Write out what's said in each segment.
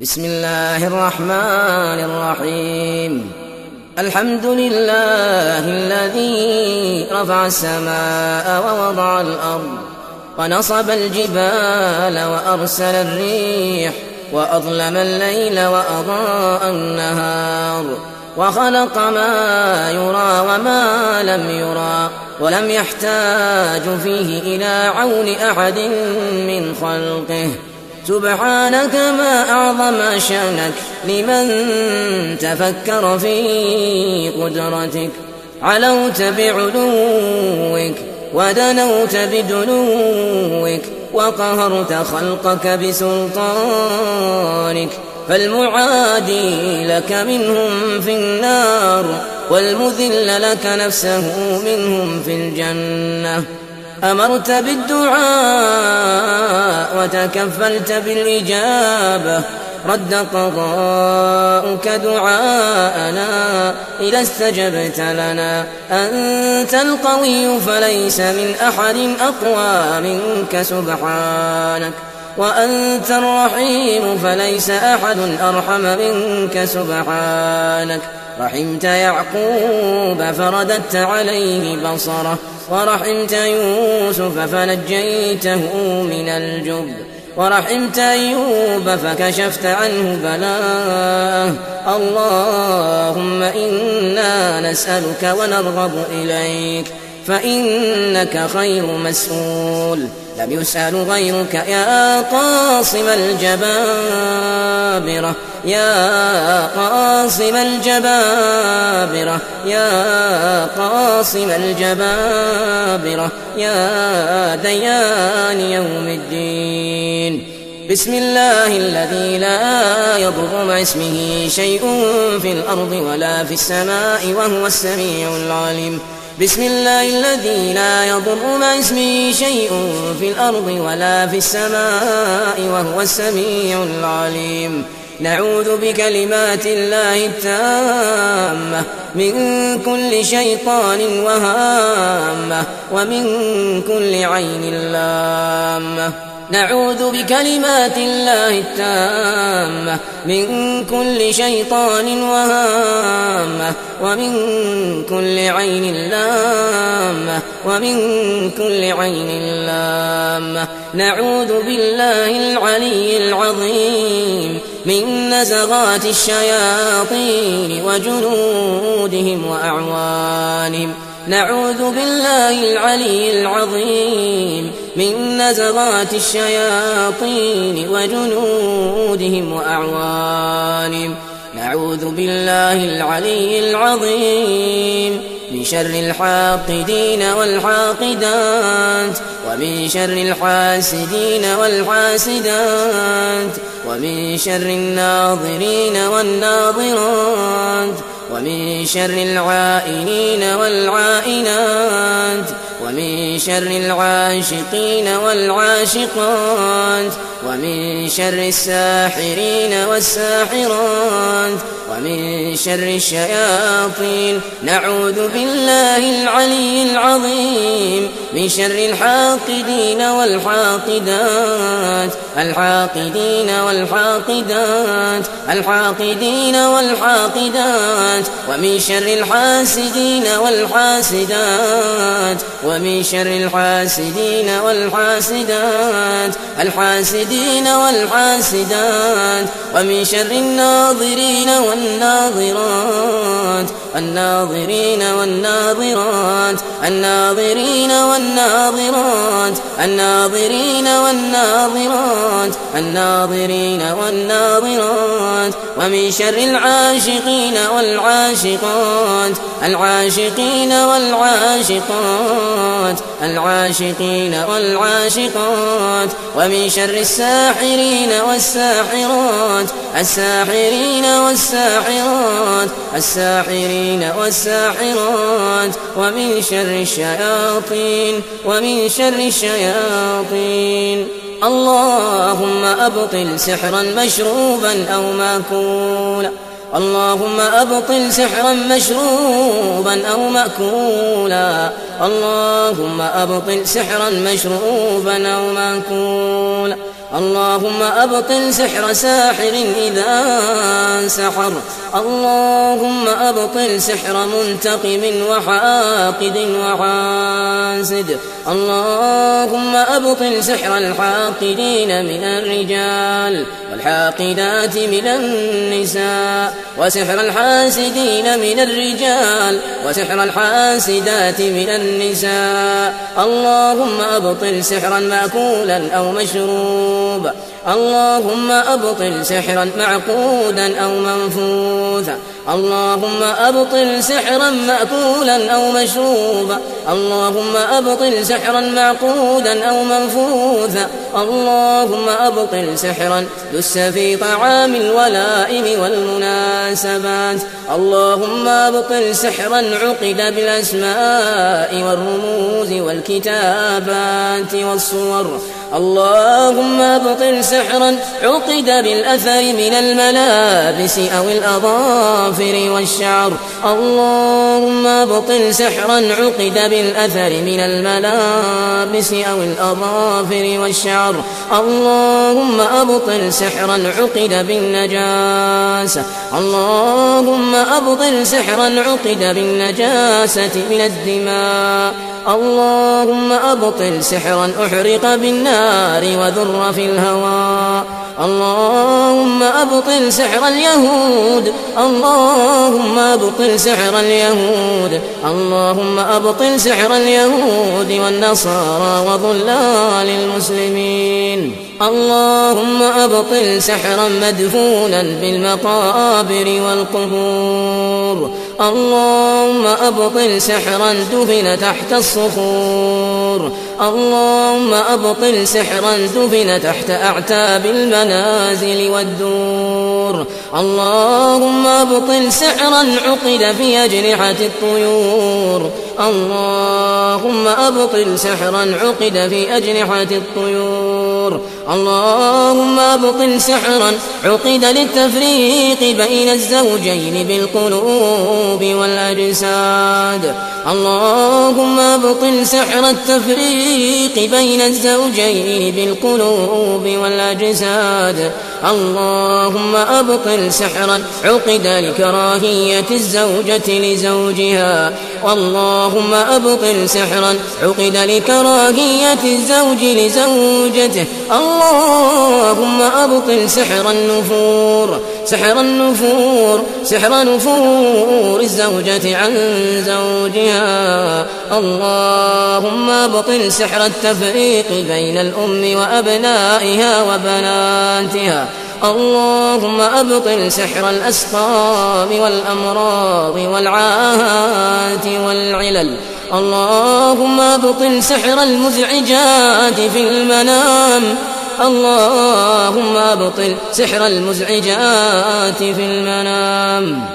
بسم الله الرحمن الرحيم الحمد لله الذي رفع السماء ووضع الأرض ونصب الجبال وأرسل الريح وأظلم الليل وأضاء النهار وخلق ما يرى وما لم يرى ولم يحتاج فيه إلى عون أحد من خلقه سبحانك ما أعظم شأنك لمن تفكر في قدرتك. علوت بعلوك ودنوت بدنوك وقهرت خلقك بسلطانك. فالمعادي لك منهم في النار والمذل لك نفسه منهم في الجنة. أمرت بالدعاء وتكفلت بالإجابة رد قضاؤك دعاءنا إذا استجبت لنا. أنت القوي فليس من أحد أقوى منك سبحانك. وأنت الرحيم فليس أحد أرحم منك سبحانك. رحمت يعقوب فرددت عليه بصره ورحمت يوسف فنجيته من الجب ورحمت أيوب فكشفت عنه بلاه. اللهم إنا نسألك ونرغب إليك. فإنك خير مسؤول. لم يسأل غيرك يا قاصم الجبابرة يا قاصم الجبابرة يا قاصم الجبابرة يا ديان يوم الدين. بسم الله الذي لا يضر مع اسمه شيء في الأرض ولا في السماء وهو السميع العليم. بسم الله الذي لا يضر مع اسمه شيء في الأرض ولا في السماء وهو السميع العليم. نعوذ بكلمات الله التامة. من كل شيطان وهامة. ومن كل عين لامة. نعوذ بكلمات الله التامة من كل شيطان وهامة ومن كل عين لامة ومن كل عين لامة نعوذ بالله العلي العظيم من نزغات الشياطين وجنودهم وأعوانهم نعوذ بالله العلي العظيم من نزغات الشياطين وجنودهم وأعوانهم. نعوذ بالله العلي العظيم. من شر الحاقدين والحاقدات ومن شر الحاسدين والحاسدات ومن شر الناظرين والناظرات ومن شر العائنين والعائنات ومن شر العاشقين والعاشقات ومن شر الساحرين والساحرات ومن شر الشياطين. نعوذ بالله العلي العظيم. من شر الحاقدين والحاقدات الحاقدين والحاقدات الحاقدين والحاقدات ومن شر الحاسدين والحاسدات ومن شر الحاسدين والحاسدات الحاسدين والحاسدات ومن شر الناظرين والناظرات الناظرين والناظرات الناظرين والناظرات. الناظرين والناظرات الناظرين والناظرات ومن شر العاشقين والعاشقات العاشقين والعاشقات العاشقين والعاشقات ومن شر الساحرين والساحرات الساحرين والساحرات الساحرين والساحرات ومن شر الشياطين ومن شر الشياطين. اللهم أبطل سحرا مشروبا أو ماكولا اللهم أبطل سحرا مشروبا أو مأكولا اللهم أبطل سحرا مشروبا أو مأكولا اللهم أبطل سحر ساحر إذا سحر. اللهم أبطل سحر منتقم وحاقد. وحاسد اللهم أبطل سحر الحاقدين من الرجال والحاقدات من النساء وسحر الحاسدين من الرجال وسحر الحاسدات من النساء. اللهم أبطل سحرا مأكولا أو مشروبا اللهم أبطل سحرا معقودا أو منفوذا. اللهم أبطل سحرا مأكولا أو مشروبا. اللهم أبطل سحرا معقودا أو منفوذا. اللهم أبطل سحرا دس في طعام الولائم والمناسبات. اللهم أبطل سحرا عقد بالأسماء والرموز والكتابات والصور. اللهم ابطل سحرا عقد بالأثر من الملابس أو الأظافر والشعر. اللهم ابطل سحرا عقد بالأثر من الملابس أو الأظافر والشعر. اللهم أبطل سحرا عقد بالنجاسة. اللهم أبطل سحرا عقد بالنجاسة من الدماء. اللهم أبطل سحرا أحرق بالنار وذر في الهواء اللهم أبطل سحر اليهود. اللهم أبطل سحر اليهود. اللهم أبطل سحر اليهود والنصارى وظلال المسلمين. اللهم أبطل سحرا مدفونا بالمقابر والقبور. اللهم أبطل سحرا دفن تحت الصخور. اللهم أبطل سحرا دفن تحت أعتاب المنازل والدور. اللهم أبطل سحرا عقد في أجنحة الطيور. اللهم أبطل سحرا عقد في أجنحة الطيور. اللهم أبطل سحرا عقد للتفريق بين الزوجين بالقلوب والأجساد. اللهم أبطل سحر التفريق بين الزوجين بالقلوب والأجساد. اللهم أبطل سحرا عقد لكراهية الزوجة لزوجها. اللهم أبطل سحرا عقد لكراهية الزوج لزوجته. اللهم أبطل سحر النفور سحر النفور سحر نفور الزوجة عن زوجها. اللهم أبطل سحر التفريق بين الأم وأبنائها وبناتها. اللهم أبطل سحر الأسقام والأمراض والعاهات والعلل. اللهم أبطل سحر المزعجات في المنام. اللهم أبطل سحر المزعجات في المنام.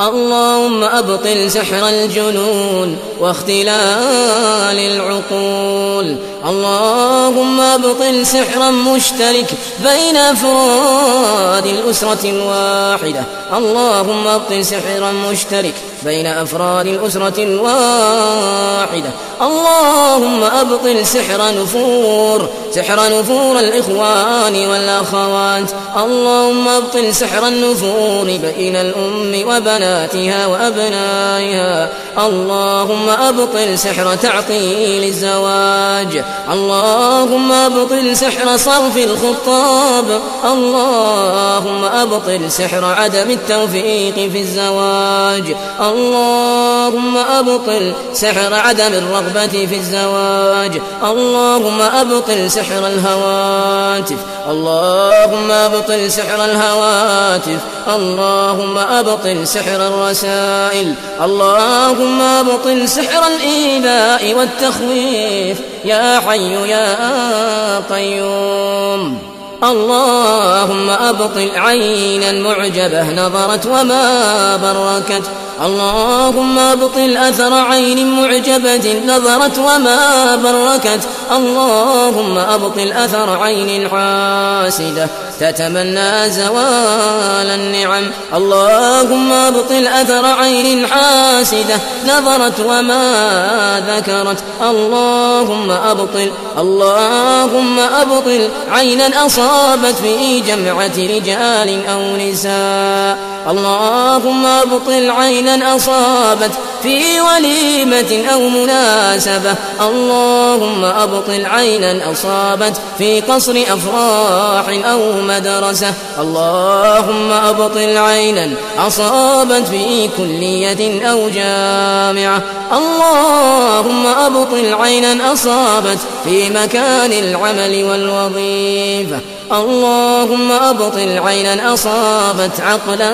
اللهم أبطل سحر الجنون واختلال العقول. اللهم أبطل سحرا مشترك بين أفراد الأسرة الواحدة. اللهم أبطل سحرا مشترك بين أفراد الأسرة الواحدة. اللهم أبطل سحر نفور سحر نفور الإخوان والأخوات. اللهم أبطل سحر النفور بين الأم وبناتها وأبنائها. اللهم أبطل سحر تعطيل الزواج. اللهم أبطل سحر صرف الخطاب. اللهم أبطل سحر عدم التوفيق في الزواج. اللهم أبطل سحر عدم الرغبة في الزواج. اللهم أبطل سحر الهواتف. اللهم أبطل سحر الهواتف. اللهم أبطل سحر الرسائل. اللهم أبطل سحر الايذاء والتخويف. يا حي يا قيوم. اللهم أبطل عينا معجبة نظرت وما بركت. اللهم أبطل أثر عين معجبة نظرت وما بركت. اللهم أبطل أثر عين حاسدة. تتمنى زوال النعم. اللهم أبطل أثر عين حاسدة نظرت وما ذكرت. اللهم أبطل اللهم أبطل عينا أصابت في جمعة رجال أو نساء. اللهم أبطل عينا أصابت في وليمة أو مناسبة. اللهم أبطل عينا أصابت في قصر أفراح أو مدرسة. اللهم أبطل عينا أصابت في كلية أو جامعة. اللهم أبطل عينا أصابت في مكان العمل والوظيفة. اللهم أبطل عينا أصابت عقلا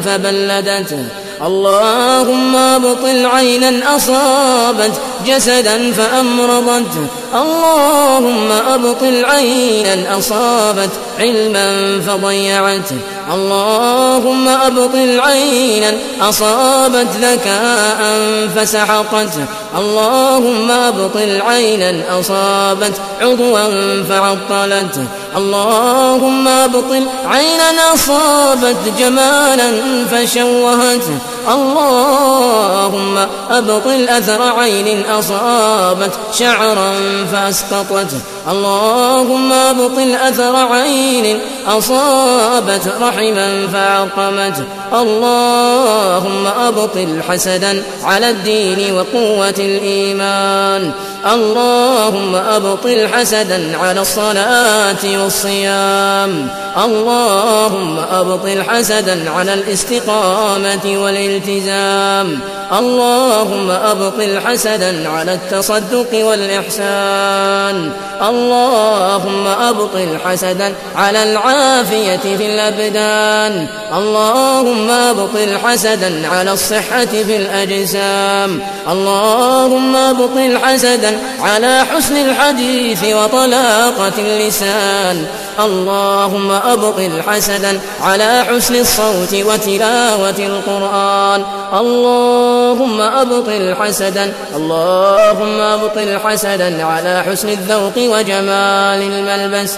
فبلدته اللهم أبطل عينا أصابت جسدا فأمرضته اللهم أبطل عينا أصابت علما فضيعته اللهم أبطل عينا أصابت ذكاء فسحقته اللهم أبطل عينا أصابت عضوا فعطلته اللهم أبطل عينا أصابت جمالا فشوهته اللهم أبطل أثر عين أصابت شعرا فأسقطته اللهم أبطل أثر عين أصابت رحما فعقمته اللهم أبطل حسدا على الدين وقوة الإيمان. اللهم أبطل حسدا على الصلاة والصيام. اللهم أبطل حسدا على الاستقامة والالتزام. اللهم أبطل حسدا على التصدق والإحسان. اللهم أبطل حسدا على العافية في الأبدان. اللهم أبطل حسدا على الصحة في الأجسام. اللهم أبطل حسدا على حسن الحديث وطلاقة اللسان. اللهم أبطل حسدا على حسن الصوت وتلاوة القرآن. اللهم أبطل حسدا اللهم أبطل حسدا على حسن الذوق وجمال الملبس.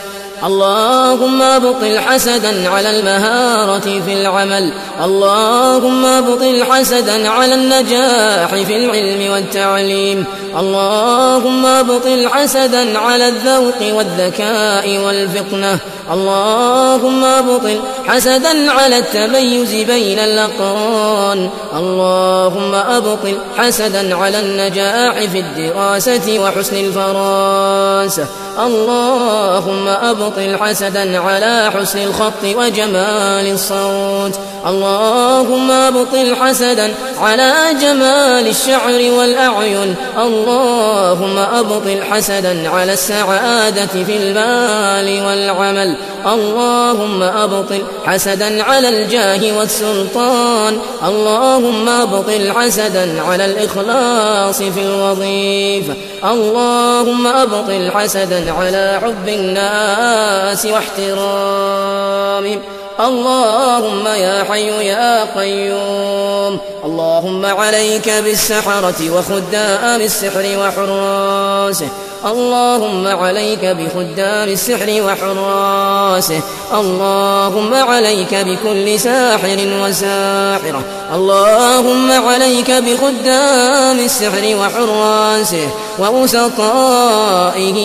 اللهم ابطل حسدا على المهارة في العمل. اللهم ابطل حسدا على النجاح في العلم والتعليم. اللهم ابطل حسدا على الذوق والذكاء والفطنة. اللهم ابطل حسدا على التميز بين الأقران اللهم أبطل حسدا على النجاح في الدراسة وحسن الفراسة. اللهم أبطل حسدا على حسن الخط وجمال الصوت. اللهم أبطل حسدا على جمال الشعر والأعين. اللهم أبطل حسدا على السعادة في المال والعمل. اللهم أبطل حسدا على الجاه والسلطان. اللهم أبطل حسدا على الإخلاص في الوظيفة اللهم أبطل حسدا على حب الناس واحترامهم. اللهم يا حي يا قيوم. اللهم عليك بالسحرة وخدام السحر وحراسه. اللهم عليك بخدام السحر وحراسه. اللهم عليك بكل ساحر وساحرة. اللهم عليك بخدام السحر وحراسه ووسطائه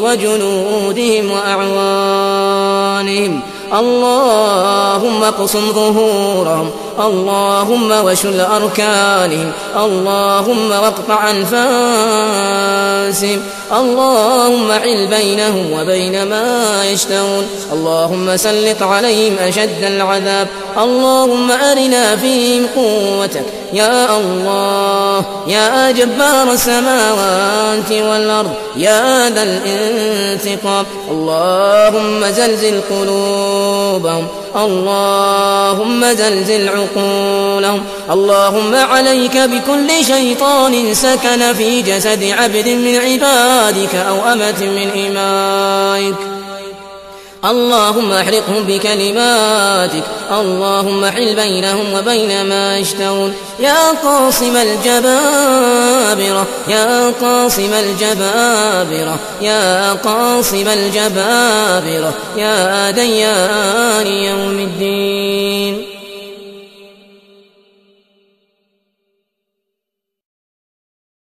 وجنودهم وأعوانهم. اللهم اقسم ظهورهم اللهم وشل أركانهم اللهم واقطع أنفاسهم اللهم حل بينهم وبين ما يشتهون. اللهم سلط عليهم أشد العذاب. اللهم أرنا فيهم قوتك. يا الله يا جبار السماوات والأرض يا ذا الانتقام. اللهم زلزل قلوبهم. اللهم زلزل عقولهم. اللهم عليك بكل شيطان سكن في جسد عبد من عبادك أو أمة من إمائك. اللهم احرقهم بكلماتك. اللهم حل بينهم وبين ما يشتهون. يا قاصم الجبابرة يا قاصم الجبابرة يا قاصم الجبابرة يا ديان يوم الدين.